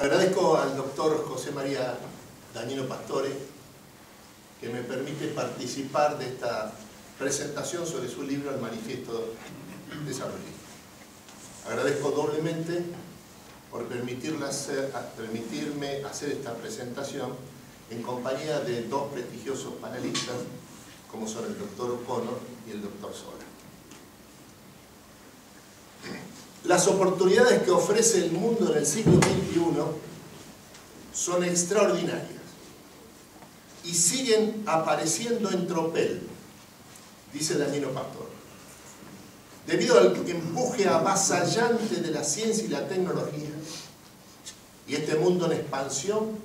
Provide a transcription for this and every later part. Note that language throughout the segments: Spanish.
Agradezco al doctor José María Dañino Pastore que me permite participar de esta presentación sobre su libro El Manifiesto Desarrollista. Agradezco doblemente por permitirme hacer esta presentación en compañía de dos prestigiosos panelistas como son el doctor O'Connor y el doctor Sola. Las oportunidades que ofrece el mundo en el siglo XXI son extraordinarias y siguen apareciendo en tropel, dice Danilo Pastor. Debido al empuje avasallante de la ciencia y la tecnología, y este mundo en expansión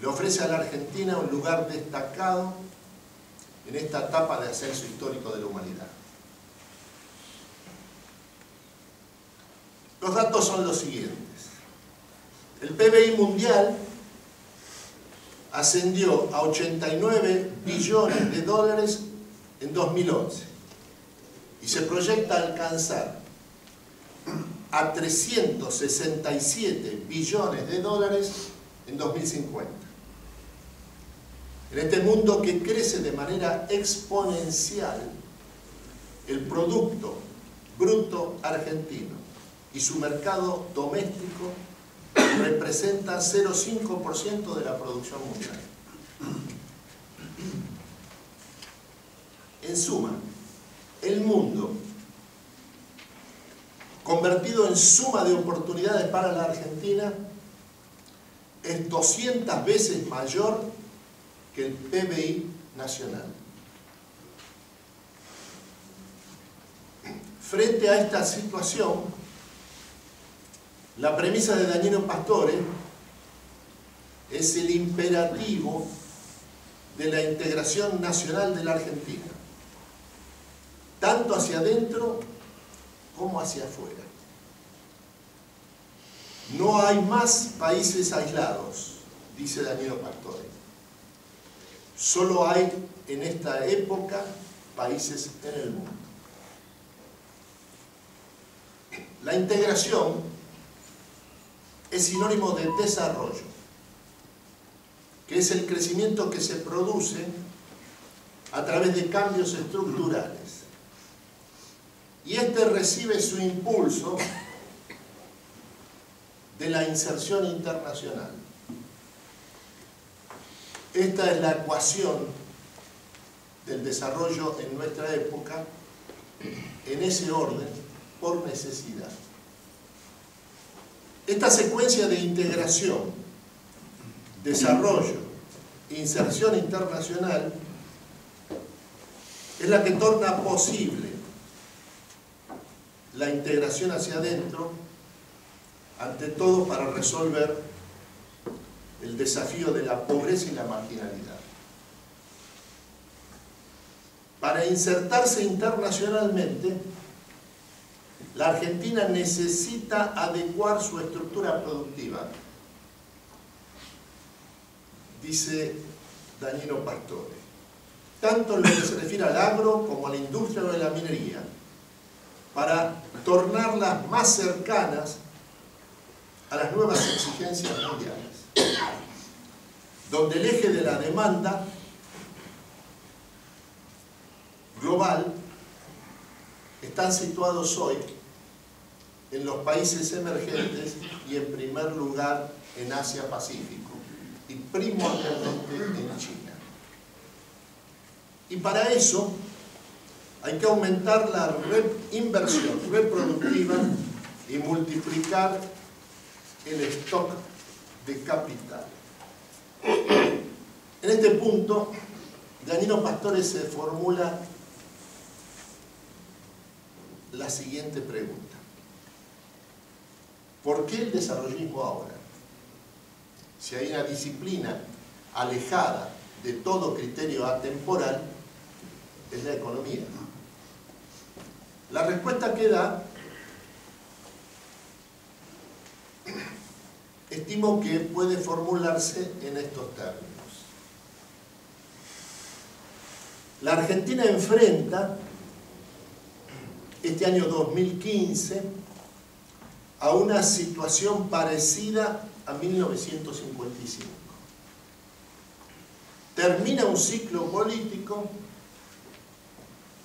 le ofrece a la Argentina un lugar destacado en esta etapa de ascenso histórico de la humanidad. Los datos son los siguientes. El PBI mundial ascendió a 89 billones de dólares en 2011 y se proyecta alcanzar a 367 billones de dólares en 2050. En este mundo que crece de manera exponencial, el Producto Bruto Argentino y su mercado doméstico representa 0,5% de la producción mundial. En suma, el mundo, convertido en suma de oportunidades para la Argentina, es 200 veces mayor que el PBI nacional. Frente a esta situación, la premisa de Daniel Pastore es el imperativo de la integración nacional de la Argentina, tanto hacia adentro como hacia afuera. No hay más países aislados, dice Daniel Pastore. Solo hay en esta época países en el mundo. La integración es sinónimo de desarrollo, que es el crecimiento que se produce a través de cambios estructurales. Y este recibe su impulso de la inserción internacional. Esta es la ecuación del desarrollo en nuestra época, en ese orden, por necesidad. Esta secuencia de integración, desarrollo, inserción internacional, es la que torna posible la integración hacia adentro, ante todo para resolver el desafío de la pobreza y la marginalidad. Para insertarse internacionalmente, la Argentina necesita adecuar su estructura productiva, dice Danilo Pastore, tanto en lo que se refiere al agro como a la industria o la minería, para tornarlas más cercanas a las nuevas exigencias mundiales, donde el eje de la demanda global están situados hoy en los países emergentes y en primer lugar en Asia-Pacífico y primordialmente en China. Y para eso hay que aumentar la inversión reproductiva y multiplicar el stock de capital. En este punto, Danilo Pastore se formula la siguiente pregunta. ¿Por qué el desarrollismo ahora? Si hay una disciplina alejada de todo criterio atemporal, es la economía. La respuesta que da, estimo que puede formularse en estos términos. La Argentina enfrenta este año 2015 a una situación parecida a 1955. Termina un ciclo político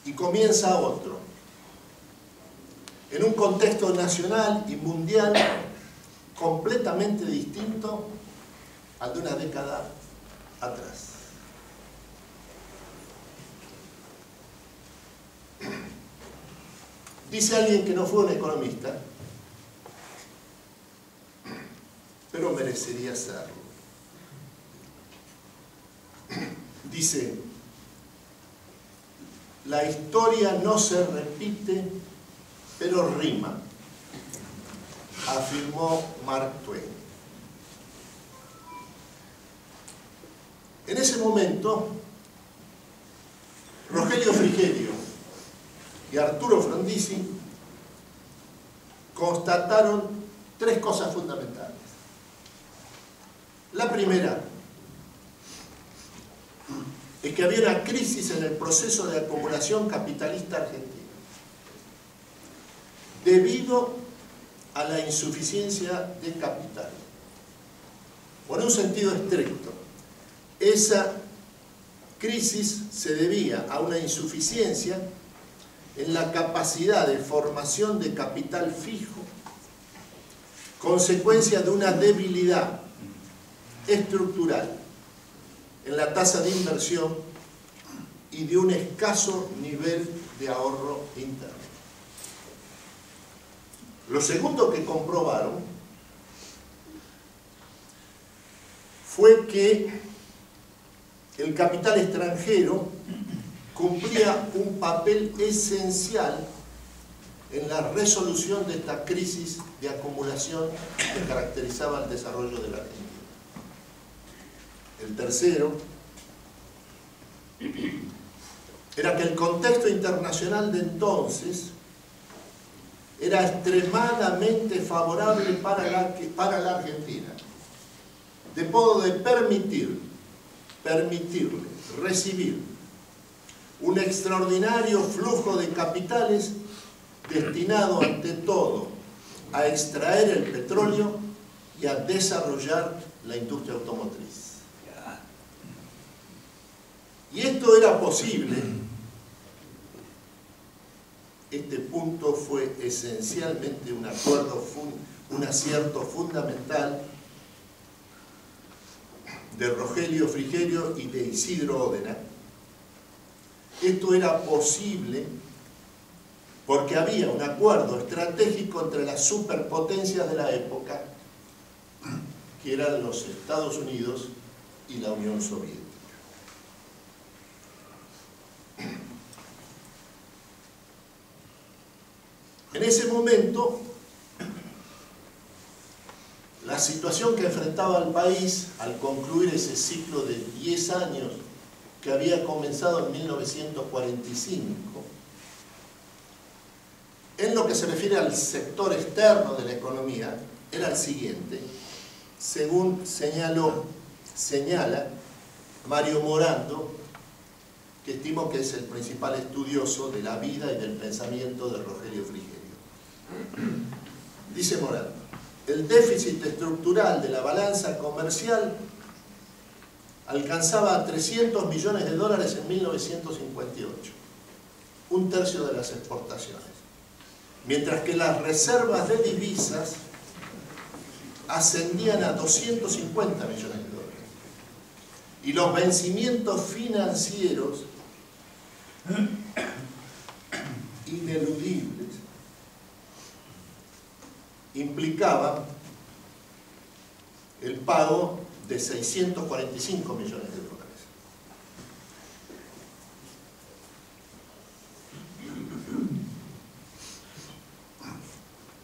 y comienza otro. En un contexto nacional y mundial completamente distinto al de una década atrás. Dice alguien que no fue un economista, pero merecería serlo. Dice, la historia no se repite, pero rima, afirmó Mark Twain. En ese momento, Rogelio Frigerio y Arturo Frondizi constataron tres cosas fundamentales. La primera es que había una crisis en el proceso de acumulación capitalista argentina debido a la insuficiencia de capital. Por un sentido estricto, esa crisis se debía a una insuficiencia en la capacidad de formación de capital fijo, consecuencia de una debilidad estructural en la tasa de inversión y de un escaso nivel de ahorro interno. Lo segundo que comprobaron fue que el capital extranjero cumplía un papel esencial en la resolución de esta crisis de acumulación que caracterizaba el desarrollo de la Argentina. El tercero era que el contexto internacional de entonces era extremadamente favorable para la, para la Argentina, de modo de permitir, permitirle recibir un extraordinario flujo de capitales destinado ante todo a extraer el petróleo y a desarrollar la industria automotriz. Y esto era posible, este punto fue esencialmente un acuerdo, un acierto fundamental de Rogelio Frigerio y de Isidro Ódena, esto era posible porque había un acuerdo estratégico entre las superpotencias de la época, que eran los Estados Unidos y la Unión Soviética. En ese momento, la situación que enfrentaba el país al concluir ese ciclo de 10 años que había comenzado en 1945. En lo que se refiere al sector externo de la economía, era el siguiente, según señaló, señala Mario Morando, que estimo que es el principal estudioso de la vida y del pensamiento de Rogelio Frigerio. Dice Morando, el déficit estructural de la balanza comercial alcanzaba 300 millones de dólares en 1958, un tercio de las exportaciones. Mientras que las reservas de divisas ascendían a 250 millones de dólares. Y los vencimientos financieros ineludibles implicaban el pago de 645 millones de dólares.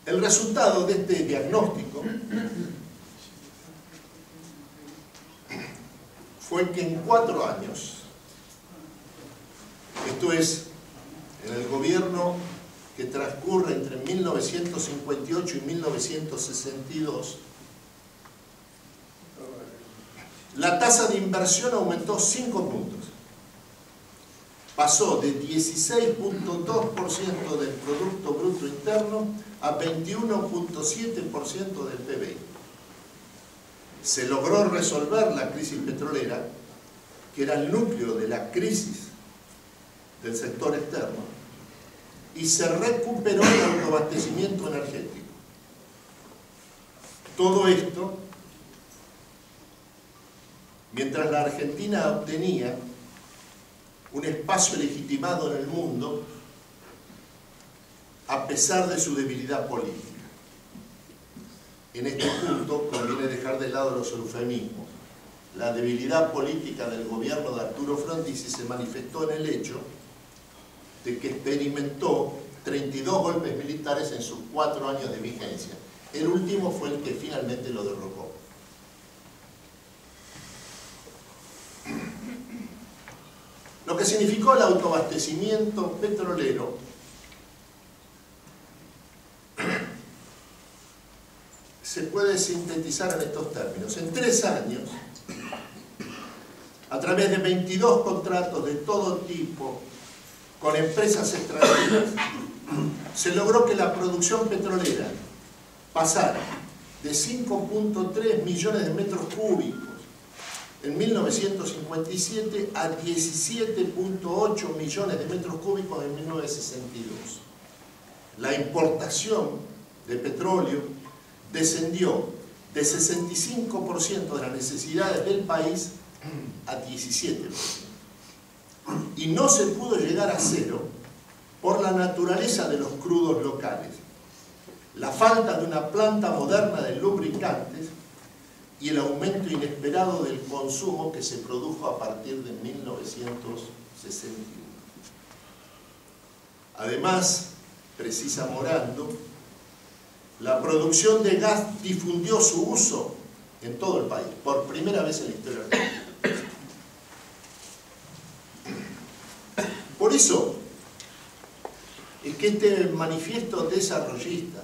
El resultado de este diagnóstico fue que en cuatro años, esto es, en el gobierno que transcurre entre 1958 y 1962, la tasa de inversión aumentó 5 puntos. pasó de 16.2% del Producto Bruto Interno a 21.7% del PBI. Se logró resolver la crisis petrolera, que era el núcleo de la crisis del sector externo, y se recuperó el autoabastecimiento energético. Todo esto mientras la Argentina obtenía un espacio legitimado en el mundo a pesar de su debilidad política. En este punto conviene dejar de lado los eufemismos. La debilidad política del gobierno de Arturo Frondizi se manifestó en el hecho de que experimentó 32 golpes militares en sus cuatro años de vigencia. El último fue el que finalmente lo derrocó. Lo significó el autoabastecimiento petrolero se puede sintetizar en estos términos. En tres años, a través de 22 contratos de todo tipo con empresas extranjeras, se logró que la producción petrolera pasara de 5.3 millones de metros cúbicos en 1957 a 17.8 millones de metros cúbicos en 1962. La importación de petróleo descendió de 65% de las necesidades del país a 17%. Y no se pudo llegar a cero por la naturaleza de los crudos locales, la falta de una planta moderna de lubricantes y el aumento inesperado del consumo que se produjo a partir de 1961. Además, precisa Morando, la producción de gas difundió su uso en todo el país, por primera vez en la historia argentina. Por eso, es que este manifiesto desarrollista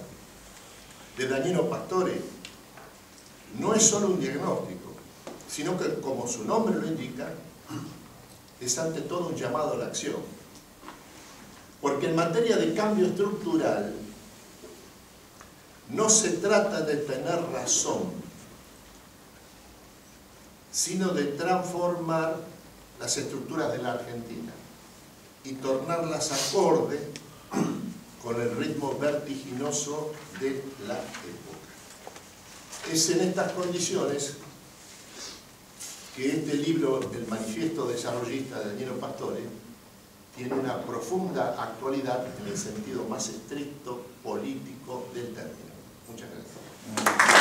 de Danielo Pastore no es solo un diagnóstico, sino que, como su nombre lo indica, es ante todo un llamado a la acción. Porque en materia de cambio estructural, no se trata de tener razón, sino de transformar las estructuras de la Argentina y tornarlas acorde con el ritmo vertiginoso de la época. Es en estas condiciones que este libro, El Manifiesto Desarrollista de Daniel Pastore, tiene una profunda actualidad en el sentido más estricto político del término. Muchas gracias.